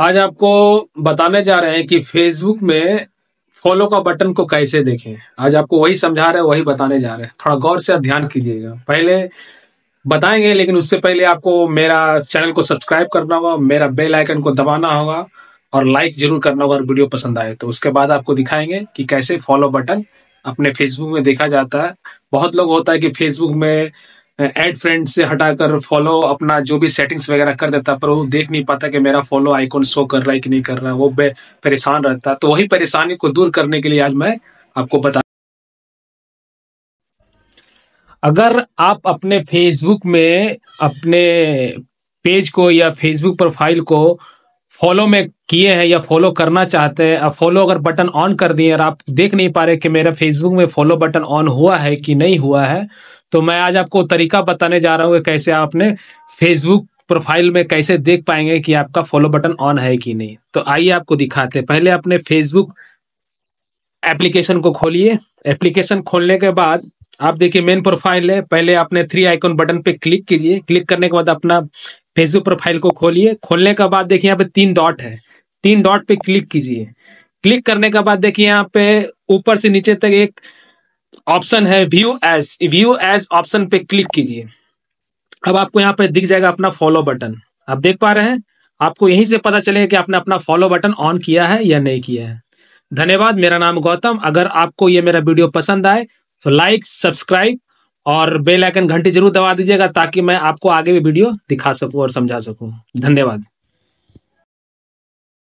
आज आपको बताने जा रहे हैं कि फेसबुक में फॉलो का बटन को कैसे देखें। आज आपको वही समझा रहे हैं, वही बताने जा रहे हैं। थोड़ा गौर से ध्यान कीजिएगा। पहले बताएँगे, लेकिन उससे पहले आपको मेरा चैनल को सब्सक्राइब करना होगा, मेरा बेल आइकन को दबाना होगा, और लाइक ज़रूर करना होगा वीडियो पसंद आए तो। उसके बाद आपको दिखाएँगे कि कैसे फॉलो बटन अपने फेसबुक में देखा जाता है। बहुत लोग होता है कि फेसबुक में एड फ्रेंड से हटाकर फॉलो अपना जो भी सेटिंग्स वगैरह कर देता, पर वो देख नहीं पाता कि मेरा फॉलो आइकॉन शो कर रहा है कि नहीं कर रहा है वो परेशान रहता। तो वही परेशानी को दूर करने के लिए आज मैं आपको बता अगर आप अपने फेसबुक में अपने पेज को या फेसबुक प्रोफ़ाइल को फॉलो में किए हैं या फॉलो करना चाहते हैं, अब फॉलो अगर बटन ऑन कर दिए और आप देख नहीं पा रहे कि मेरा फेसबुक में फॉलो बटन ऑन हुआ है कि नहीं हुआ है तो मैं आज आपको तरीका बताने जा रहा हूँ कि कैसे आप अपने फेसबुक प्रोफ़ाइल में कैसे देख पाएँगे कि आपका फॉलो बटन ऑन है कि नहीं। तो आइए आपको दिखाते पहले अपने फेसबुक एप्लीकेशन को खोलिए। एप्लीकेशन खोलने के बाद आप देखिए मेन प्रोफ़ाइल है। पहले आपने थ्री आइकॉन बटन पे क्लिक कीजिए। क्लिक करने के बाद अपना फेसबुक प्रोफ़ाइल को खोलिए। खोलने के बाद देखिए यहाँ पे तीन डॉट है। तीन डॉट पे क्लिक कीजिए। क्लिक करने के बाद देखिए यहाँ पे ऊपर से नीचे तक एक ऑप्शन है view as view as option पे क्लिक कीजिए। अब आपको यहाँ पे दिख जाएगा अपना फॉलो बटन आप देख पा रहे हैं? आपको यहीं से पता चलेगा कि आपने अपना फॉलो बटन ऑन किया है या नहीं किया है। धन्यवाद, मेरा नाम गौतम। अगर आपको ये मेरा वीडियो पसंद आए तो लाइक सब्सक्राइब और बेल आइकन घंटी ज़रूर दबा दीजिएगा ताकि मैं आपको आगे भी वीडियो दिखा सकूँ और समझा सकूँ। धन्यवाद।